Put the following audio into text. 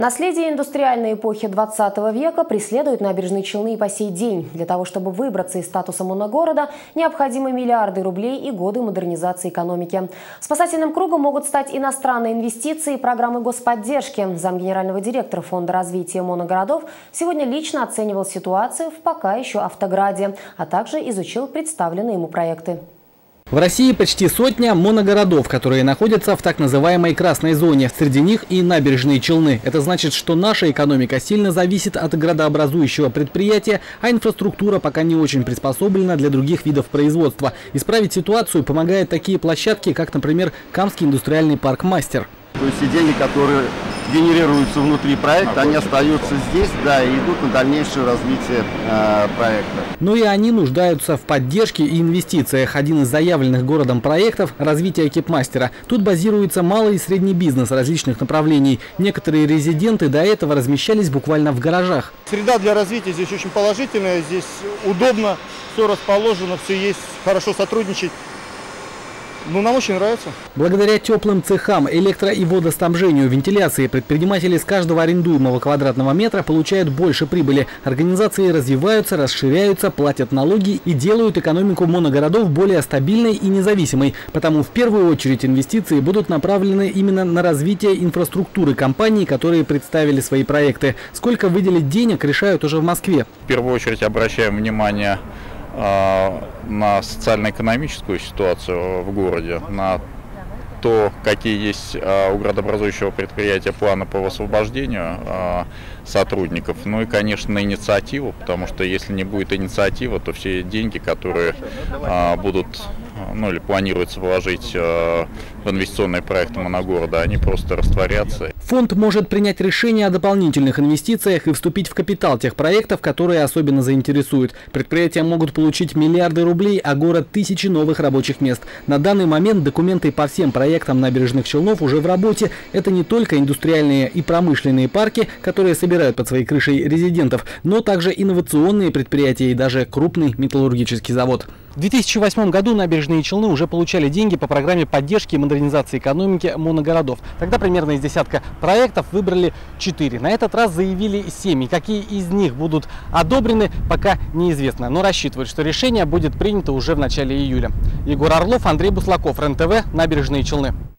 Наследие индустриальной эпохи 20 века преследует набережные Челны и по сей день. Для того, чтобы выбраться из статуса моногорода, необходимы миллиарды рублей и годы модернизации экономики. Спасательным кругом могут стать иностранные инвестиции и программы господдержки. Замгенерального директора Фонда развития моногородов сегодня лично оценивал ситуацию в пока еще Автограде, а также изучил представленные ему проекты. В России почти сотня моногородов, которые находятся в так называемой красной зоне. Среди них и набережные Челны. Это значит, что наша экономика сильно зависит от градообразующего предприятия, а инфраструктура пока не очень приспособлена для других видов производства. Исправить ситуацию помогают такие площадки, как, например, Камский индустриальный парк «Мастер». То есть и деньги, которые генерируются внутри проекта, они остаются здесь, да, и идут на дальнейшее развитие э, проекта. Но и они нуждаются в поддержке и инвестициях. Один из заявленных городом проектов – развитие экипмастера. Тут базируется малый и средний бизнес различных направлений. Некоторые резиденты до этого размещались буквально в гаражах. Среда для развития здесь очень положительная, здесь удобно, все расположено, все есть, хорошо сотрудничать. Ну, нам очень нравится. Благодаря теплым цехам, электро- и водоснабжению, вентиляции предприниматели с каждого арендуемого квадратного метра получают больше прибыли. Организации развиваются, расширяются, платят налоги и делают экономику моногородов более стабильной и независимой. Потому в первую очередь инвестиции будут направлены именно на развитие инфраструктуры компаний, которые представили свои проекты. Сколько выделить денег, решают уже в Москве. В первую очередь обращаем внимание на социально-экономическую ситуацию в городе, на то, какие есть а, у градообразующего предприятия планы по освобождению а, сотрудников, ну и, конечно, на инициативу, потому что если не будет инициативы, то все деньги, которые будут ну или планируется вложить э, в инвестиционные проекты моногорода, они просто растворятся. Фонд может принять решение о дополнительных инвестициях и вступить в капитал тех проектов, которые особенно заинтересуют. Предприятия могут получить миллиарды рублей, а город – тысячи новых рабочих мест. На данный момент документы по всем проектам набережных Челнов уже в работе. Это не только индустриальные и промышленные парки, которые собирают под своей крышей резидентов, но также инновационные предприятия и даже крупный металлургический завод. В 2008 году набережные Челны уже получали деньги по программе поддержки и модернизации экономики моногородов. Тогда примерно из десятка проектов выбрали 4. На этот раз заявили 7. И какие из них будут одобрены, пока неизвестно. Но рассчитывают, что решение будет принято уже в начале июля. Егор Орлов, Андрей Буслаков, РЕН-ТВ, Набережные Челны.